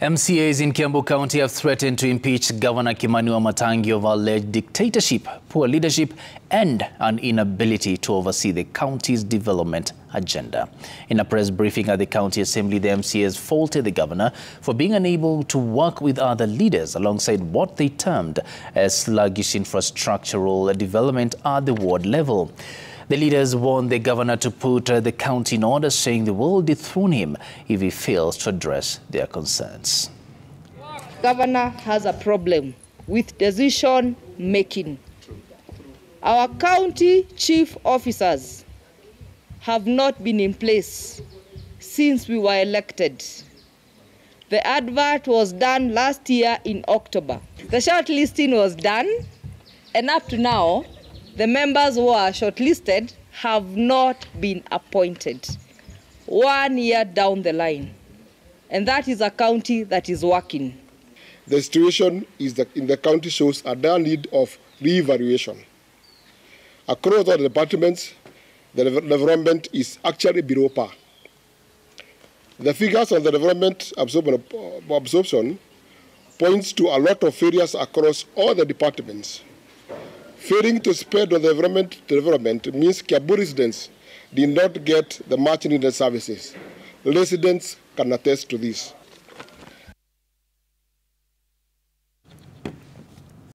MCAs in Kiambu County have threatened to impeach Governor Kimani Wamatangi of alleged dictatorship, poor leadership, and an inability to oversee the county's development agenda. In a press briefing at the county assembly, the MCAs faulted the governor for being unable to work with other leaders alongside what they termed as sluggish infrastructural development at the ward level. The leaders warned the governor to put uh, the county in order, saying they will dethrone him if he fails to address their concerns. Governor has a problem with decision making. Our county chief officers have not been in place since we were elected. The advert was done last year in October. The shortlisting was done, and up to now, the members who are shortlisted have not been appointed. One year down the line. And that is a county that is working. The situation is that in the county shows a dire need of re-evaluation. Across all the departments, the development is actually below par. The figures on the development absorption points to a lot of failures across all the departments. Failing to on the development, development means Kiambu residents did not get the much needed services. Residents can attest to this.